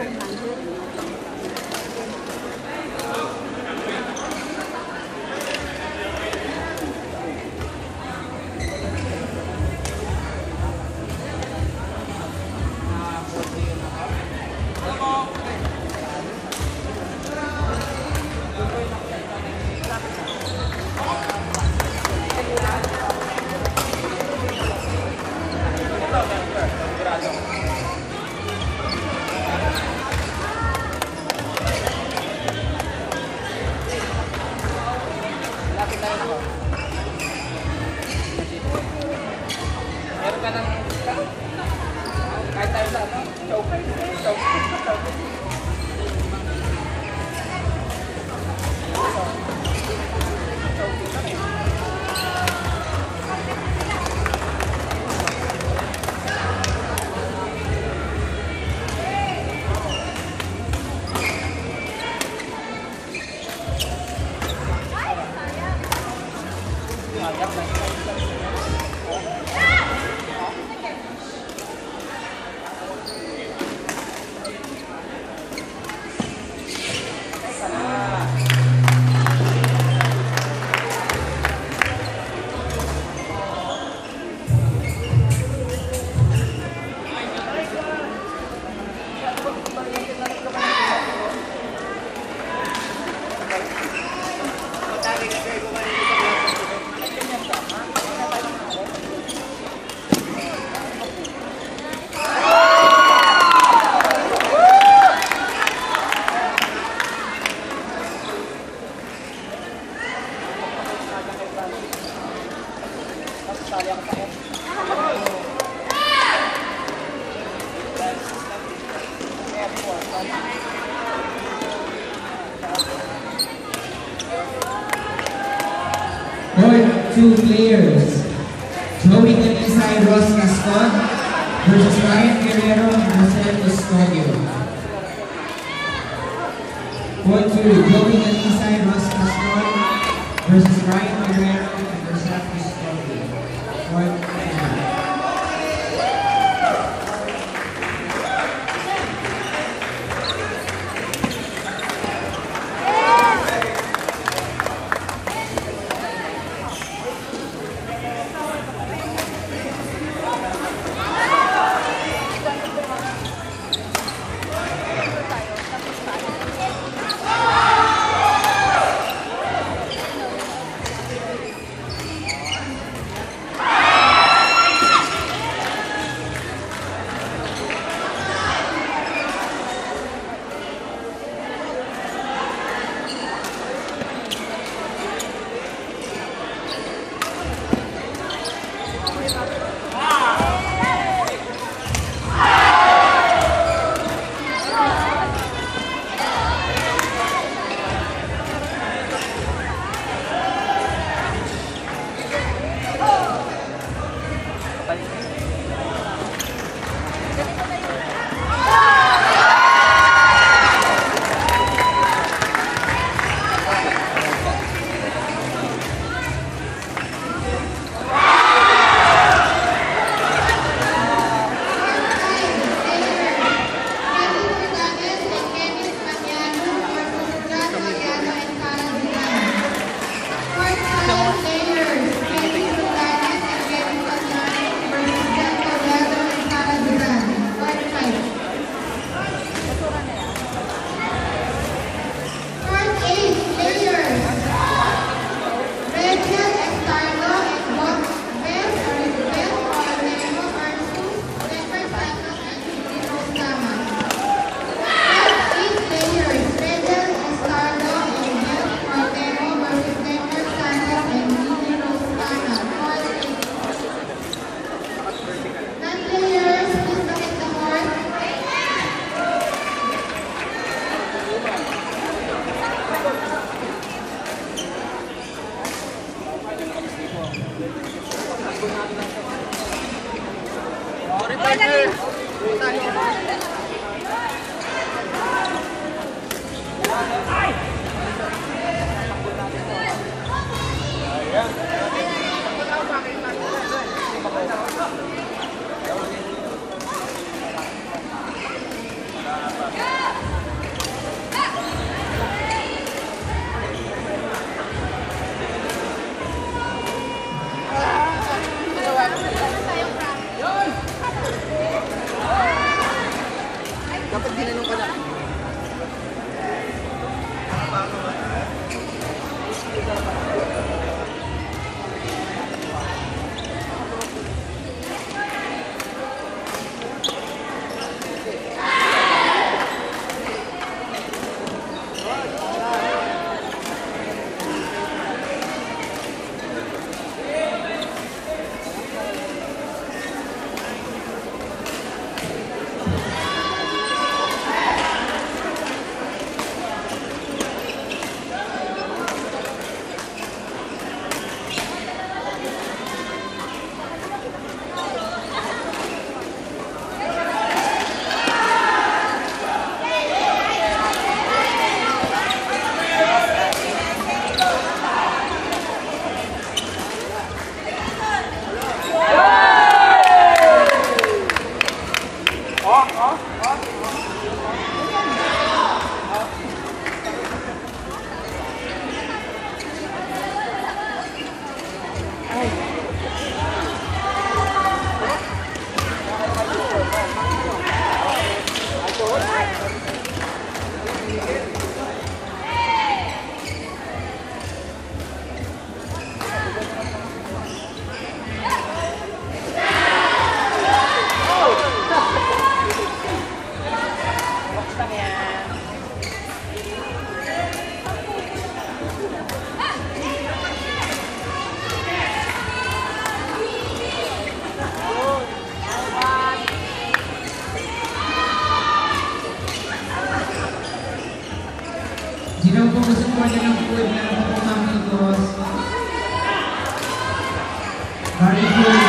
Meron Court, two players. It inside Ross Cascon versus Ryan Guerrero and Marcel Custodio. Court two, it inside Ross Cascon versus Ryan 大哥。大壮 with Colin